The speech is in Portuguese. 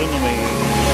Bruno Meio.